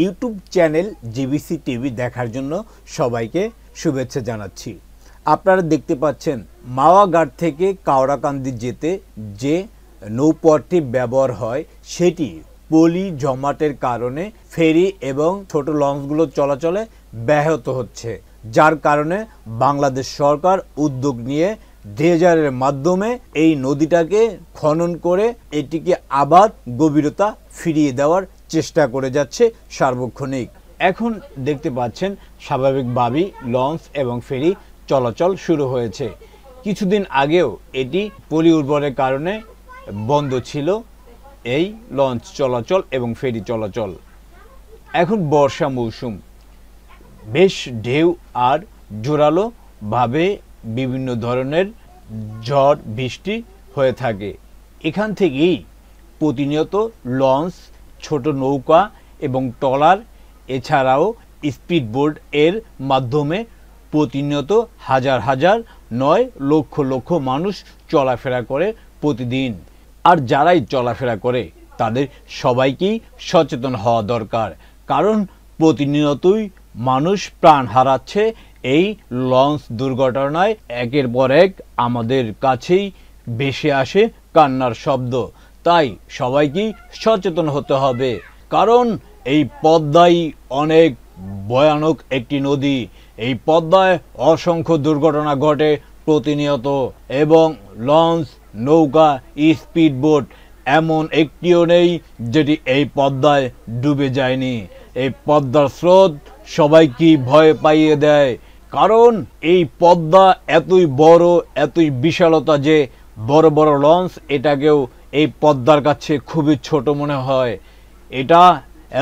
YouTube channel GBC TV দেখার জন্য সবাইকে শুভেচ্ছা জানাচ্ছি। আপনারা দেখতে পাচ্ছেন মাওয়াঘাট থেকে কাওড়াকান্দি যেতে যে নৌপথটি ব্যবহার হয়, সেটি পলি জমাটের কারণে ফেরি এবং ছোট লঞ্চগুলো চলাচলে ব্যাহত হচ্ছে, যার কারণে বাংলাদেশ সরকার উদ্যোগ নিয়ে ড্রেজারের মাধ্যমে এই নদীটাকে খনন করে এটিকে আবার গভীরতা ফিরিয়ে দেওয়ার চেষ্টা করে যাচ্ছে সার্বক্ষণিক। এখন দেখতে পাচ্ছেন স্বাভাবিকভাবেই লঞ্চ এবং ফেরি চলাচল শুরু হয়েছে। কিছুদিন আগেও এটি পলি উর্বরের কারণে বন্ধ ছিল এই লঞ্চ চলাচল এবং ফেরি চলাচল। এখন বর্ষা মৌসুম। বেশ ঢেউ আর জোরালোভাবে বিভিন্ন ধরনের ঝড়, বৃষ্টি হয়ে থাকে। এখান থেকেই প্রতিনিয়ত লঞ্চ ছোট নৌকা এবং ট্রলার, এছাড়াও স্পিড বোট এর মাধ্যমে প্রতিনিয়ত হাজার হাজার নয় লক্ষ লক্ষ মানুষ চলাফেরা করে প্রতিদিন। আর যারাই চলাফেরা করে, তাদের সবাইকেই সচেতন হওয়া দরকার। কারণ প্রতিনিয়তই মানুষ প্রাণ হারাচ্ছে এই লঞ্চ দুর্ঘটনায়। একের পর এক আমাদের কাছেই ভেসে আসে কান্নার শব্দ। তাই সবাইকেই সচেতন হতে হবে, কারণ এই পদ্মাই অনেক ভয়ানক একটি নদী। এই পদ্মায় অসংখ্য দুর্ঘটনা ঘটে প্রতিনিয়ত এবং লঞ্চ, নৌকা, স্পিড বোট এমন একটিও নেই যেটি এই পদ্মায় ডুবে যায়নি। এই পদ্মার স্রোত সবাইকে ভয় পাইয়ে দেয়, কারণ এই পদ্মা এতই বড়, এতই বিশালতা যে বড় বড় লঞ্চ এটাকেও এই পদ্মার কাছে খুবই ছোট মনে হয়। এটা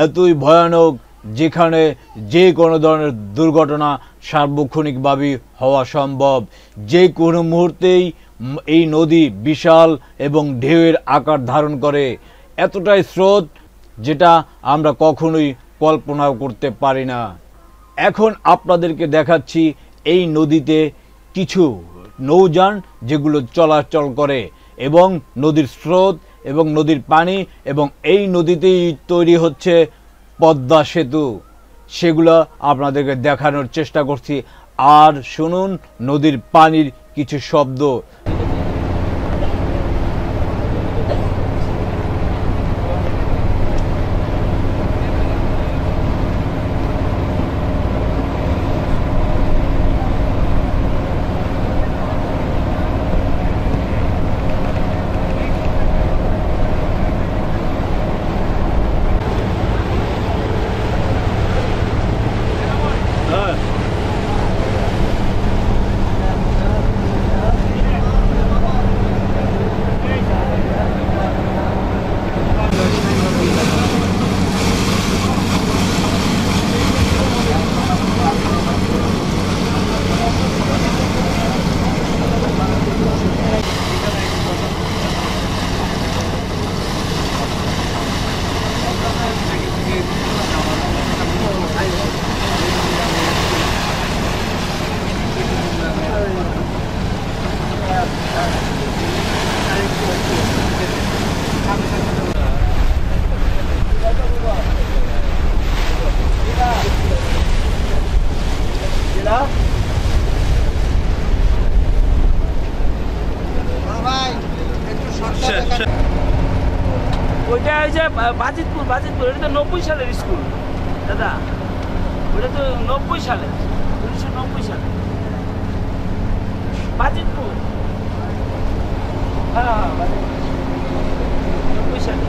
এতই ভয়ানক যেখানে যে কোনো ধরনের দুর্ঘটনা সার্বক্ষণিকভাবে হওয়া সম্ভব। যে কোনো মুহূর্তেই এই নদী বিশাল এবং ঢেউয়ের আকার ধারণ করে। এতটাই স্রোত যেটা আমরা কখনোই কল্পনাও করতে পারি না। এখন আপনাদেরকে দেখাচ্ছি এই নদীতে কিছু নৌযান যেগুলো চলাচল করে। এবং নদীর স্রোত এবং নদীর পানি এবং এই নদীতেই তৈরি হচ্ছে পদ্মা সেতু। সেগুলো আপনাদেরকে দেখানোর চেষ্টা করছি। আর শুনুন নদীর পানির কিছু শব্দ। ওইটা ওই যে বাজিতপুর বাজিতপুর, এটা তো নব্বই সালের স্কুল। দাদা ওটা তো নব্বই সালে, উনিশশো নব্বই সালে। বাজিতপুর। হ্যাঁ হ্যাঁ। নব্বই সালে।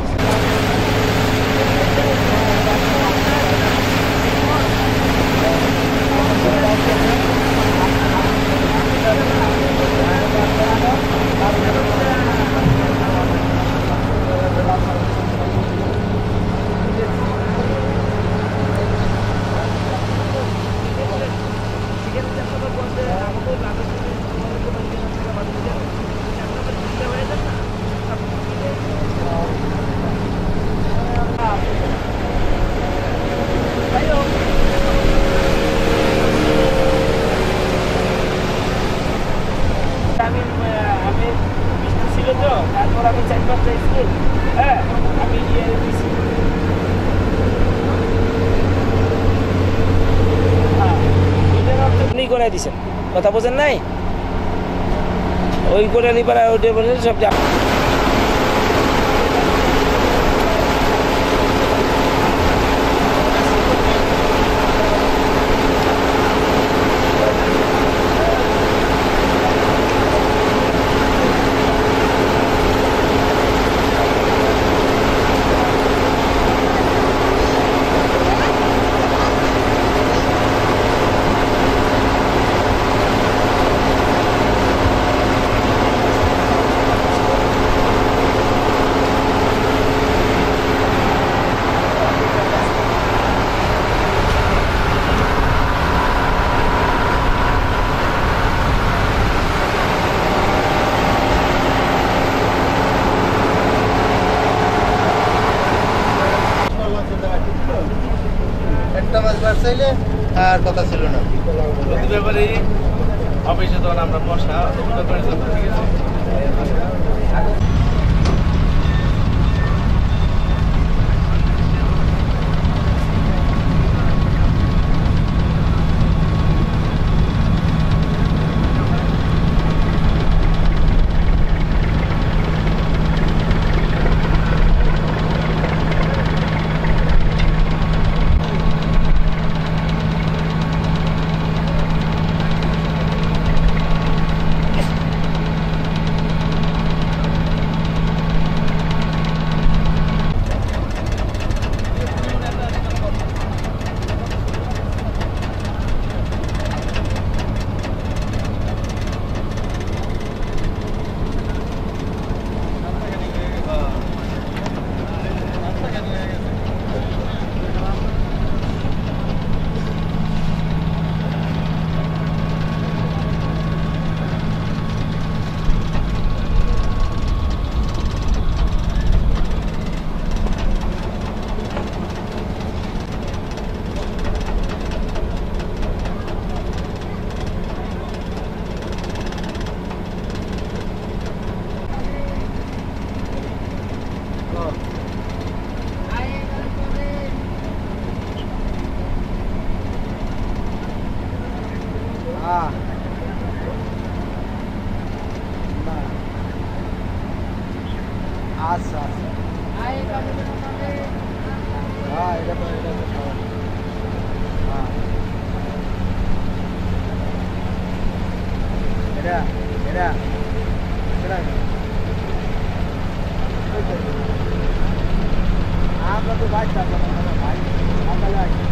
করে দিছেন কথা বোঝেন নাই? ওই করে নিবার সব চাইলে আর কথা ছিল না। ব্যাপারে অফিসে তখন আমরা বসা। আচ্ছা আচ্ছা হ্যাঁ এটা তো এটা তো হ্যাঁ এটা এটা এটা আমরা তো বাইক চালাবো আমরা বাইক আমরা